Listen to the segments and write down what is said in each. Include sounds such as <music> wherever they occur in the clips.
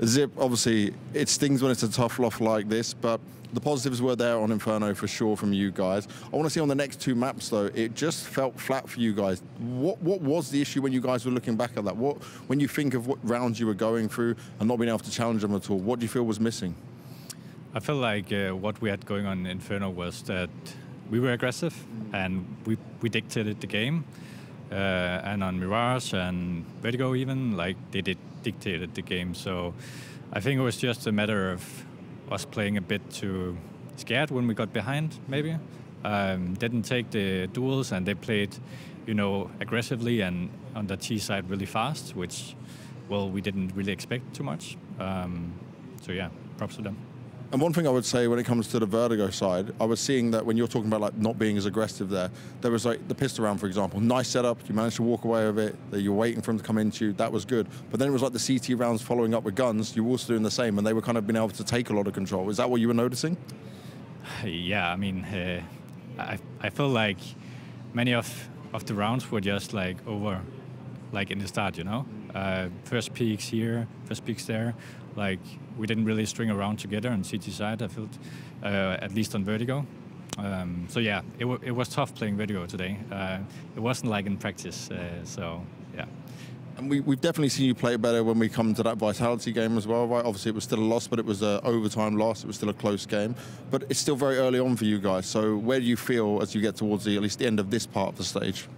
Xyp, obviously, it stings when it's a tough loss like this, but the positives were there on Inferno for sure from you guys. I want to see on the next two maps, though, it just felt flat for you guys. What what was the issue when you guys were looking back at that? What When you think of what rounds you were going through and not being able to challenge them at all, what do you feel was missing? I feel like uh, what we had going on in Inferno was that we were aggressive and we, we dictated the game. Uh, and on Mirage and Vertigo even, like they did dictated the game. So I think it was just a matter of us playing a bit too scared when we got behind, maybe. Um, didn't take the duels and they played, you know, aggressively and on the T side really fast, which, well, we didn't really expect too much. Um, so yeah, props to them. And one thing I would say when it comes to the Vertigo side, I was seeing that when you're talking about like not being as aggressive there, there was like the pistol round, for example, nice setup, you managed to walk away with it, that you're waiting for him to come into you, that was good. But then it was like the CT rounds following up with guns, you were also doing the same, and they were kind of being able to take a lot of control. Is that what you were noticing? <sighs> Yeah, I mean, uh, I, I feel like many of, of the rounds were just like over, like in the start, you know? Uh, first peaks here, first peaks there. Like we didn't really string around together on CT side. I felt, uh, at least on Vertigo. Um, so yeah, it, it was tough playing Vertigo today. Uh, it wasn't like in practice. Uh, so yeah. And we, we've definitely seen you play better when we come to that Vitality game as well, right? Obviously, it was still a loss, but it was an overtime loss. It was still a close game. But it's still very early on for you guys. So where do you feel as you get towards the, at least the end of this part of the stage?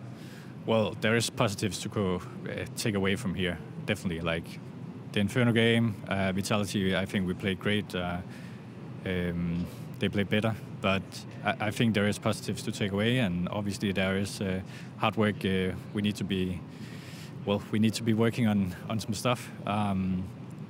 Well, there is positives to go uh, take away from here. Definitely, like the Inferno game, uh, Vitality. I think we played great. Uh, um, they played better, but I, I, think there is positives to take away, and obviously there is uh, hard work. Uh, we need to be, well, we need to be working on on some stuff. Um,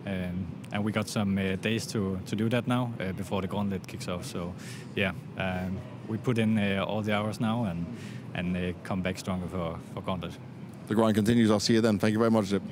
and, and, we got some uh, days to, to do that now before the gauntlet kicks off. So, yeah, um, we put in all the hours now and and come back stronger for, for Gauntlet. The grind continues. I'll see you then. Thank you very much, Xyp.